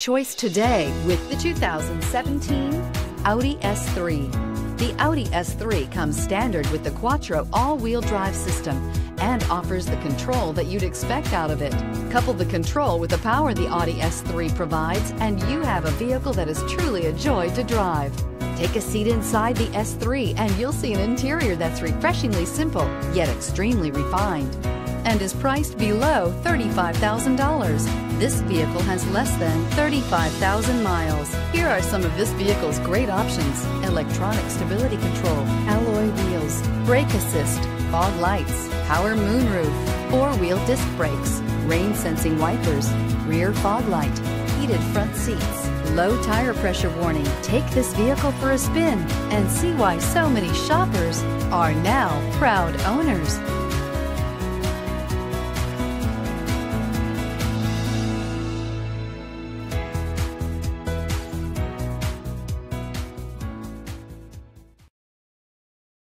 choice today with the 2017 Audi S3. The Audi S3 comes standard with the Quattro all-wheel drive system and offers the control that you'd expect out of it. Couple the control with the power the Audi S3 provides and you have a vehicle that is truly a joy to drive. Take a seat inside the S3 and you'll see an interior that's refreshingly simple, yet extremely refined and is priced below $35,000. This vehicle has less than 35,000 miles. Here are some of this vehicle's great options. Electronic stability control, alloy wheels, brake assist, fog lights, power moonroof, four-wheel disc brakes, rain sensing wipers, rear fog light, heated front seats, low tire pressure warning. Take this vehicle for a spin and see why so many shoppers are now proud owners.